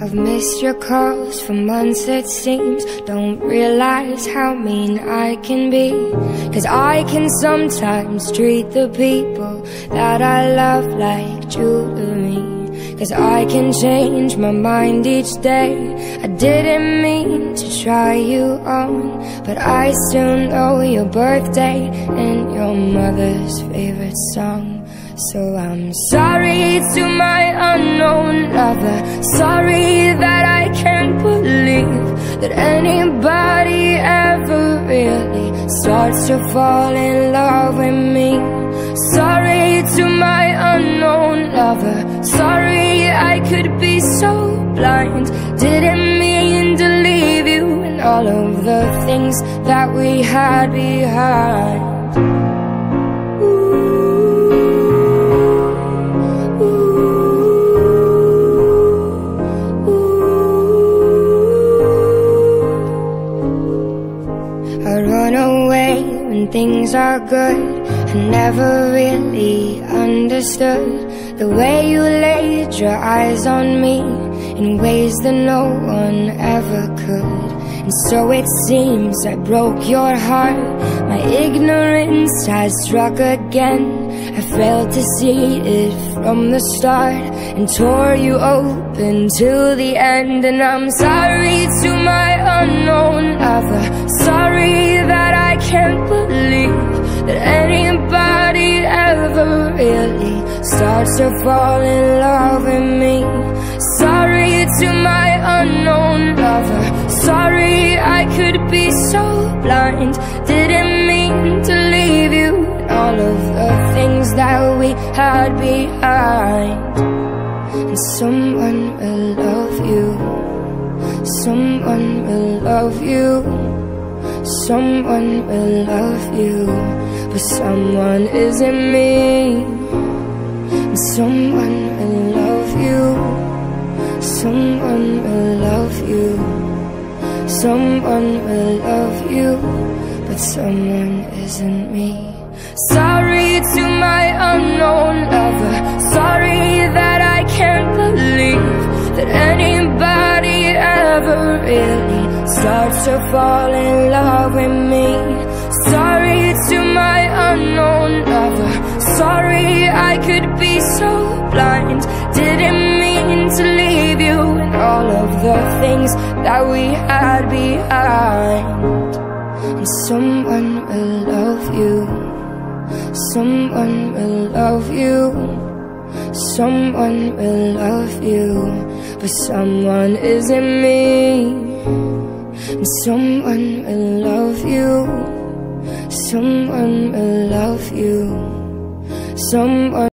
I've missed your calls for months it seems. Don't realize how mean I can be. Cause I can sometimes treat the people that I love like jewelry Cause I can change my mind each day. I didn't mean to try you on But I still know your birthday And your mother's favorite song. So I'm sorry to my unknown lover. Sorry that I can't believe That anybody ever really Starts to fall in love with me. Sorry to my unknown lover. Sorry I could be so blind. Didn't mean to leave you And all of the things that we had behind. I run away when things are good. I never really understood The way you your eyes on me In ways that no one ever could. And so it seems I broke your heart. My ignorance has struck again. I failed to see it from the start And tore you open till the end. And I'm sorry to to fall in love with me. Sorry to my unknown lover. Sorry I could be so blind. Didn't mean to leave you. And all of the things that we had behind. And someone will love you. Someone will love you. Someone will love you. But someone isn't me someone will love you. Someone will love you. Someone will love you But someone isn't me. Sorry to my unknown lover. Sorry that I can't believe That anybody ever really Starts to fall in love with me blind Didn't mean to leave you And all of the things that we had behind. And someone will love you. Someone will love you. Someone will love you. But someone isn't me. And someone will love you. Someone will love you. Someone